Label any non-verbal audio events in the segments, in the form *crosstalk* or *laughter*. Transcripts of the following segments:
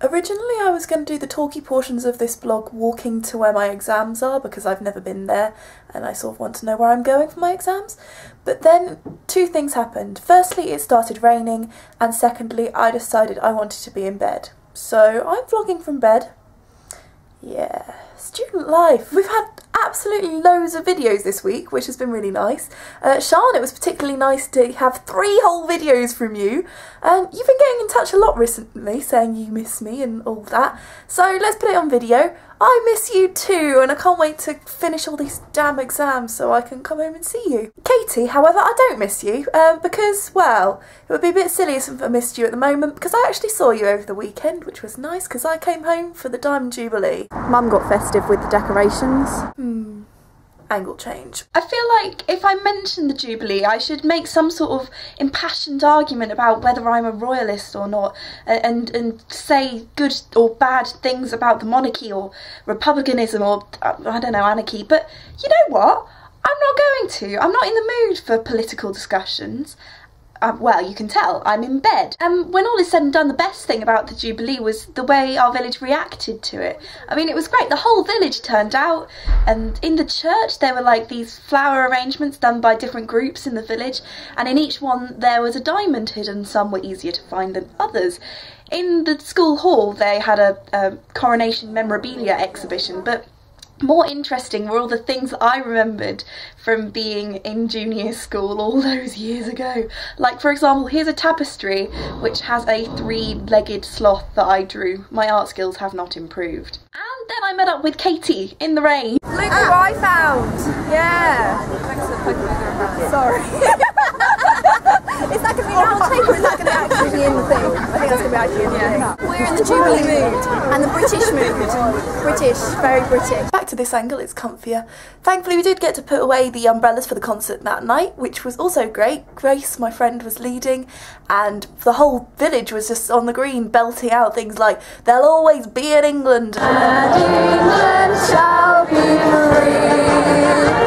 Originally I was going to do the talky portions of this blog walking to where my exams are because I've never been there and I sort of want to know where I'm going for my exams. But then two things happened. Firstly it started raining and secondly I decided I wanted to be in bed. So I'm vlogging from bed. Yeah, student life. We've had absolutely loads of videos this week, which has been really nice. Uh, Sean, it was particularly nice to have three whole videos from you. And you've been getting in touch a lot recently, saying you miss me and all that. So let's put it on video. I miss you too, and I can't wait to finish all these damn exams so I can come home and see you. Katie, however, I don't miss you, uh, because, well, it would be a bit silly if I missed you at the moment, because I actually saw you over the weekend, which was nice, because I came home for the Diamond Jubilee. Mum got festive with the decorations. Hmm angle change. I feel like if I mention the Jubilee, I should make some sort of impassioned argument about whether I'm a royalist or not, and and say good or bad things about the monarchy or republicanism or uh, I don't know anarchy. But you know what? I'm not going to. I'm not in the mood for political discussions uh, well, you can tell, I'm in bed. And um, when all is said and done, the best thing about the Jubilee was the way our village reacted to it. I mean, it was great. The whole village turned out, and in the church, there were like these flower arrangements done by different groups in the village, and in each one, there was a diamond hidden. Some were easier to find than others. In the school hall, they had a, a coronation memorabilia exhibition, but more interesting were all the things that I remembered from being in junior school all *laughs* those years ago. Like, for example, here's a tapestry which has a three legged sloth that I drew. My art skills have not improved. And then I met up with Katie in the rain. Look ah. who I found! Yeah! Thanks for poking me around. Sorry. *laughs* is that going to be an outtake or going to actually be in the thing? I think that's going to be actually in the yeah. thing. We're in the Jubilee mood and the British mood. British, very British Back to this angle, it's comfier. Thankfully we did get to put away the umbrellas for the concert that night, which was also great. Grace, my friend, was leading and the whole village was just on the green belting out things like, they'll always be in England. And England shall be free.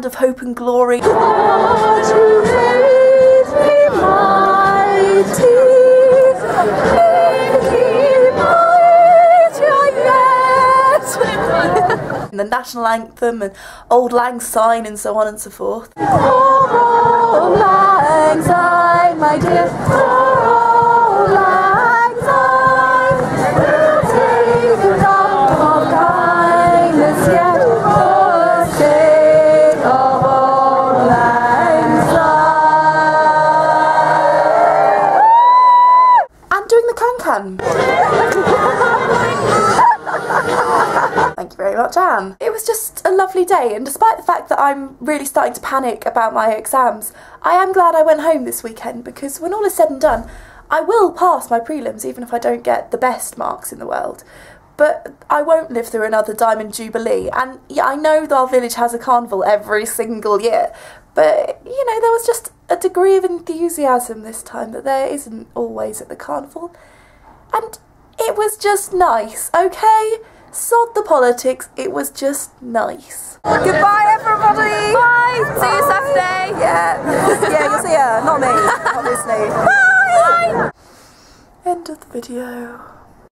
Land of hope and glory. *laughs* the national anthem and Auld Lang Syne and so on and so forth. Auld Lang Syne, my dear. Thank you very much, Anne. It was just a lovely day, and despite the fact that I'm really starting to panic about my exams, I am glad I went home this weekend because when all is said and done, I will pass my prelims even if I don't get the best marks in the world. But I won't live through another Diamond Jubilee, and yeah, I know that our village has a carnival every single year, but you know, there was just a degree of enthusiasm this time that there isn't always at the carnival. And it was just nice, okay? Sod the politics, it was just nice. Goodbye everybody! Bye! See you Saturday! Yeah. yeah, you'll see her, not me, *laughs* obviously. Bye! End of the video.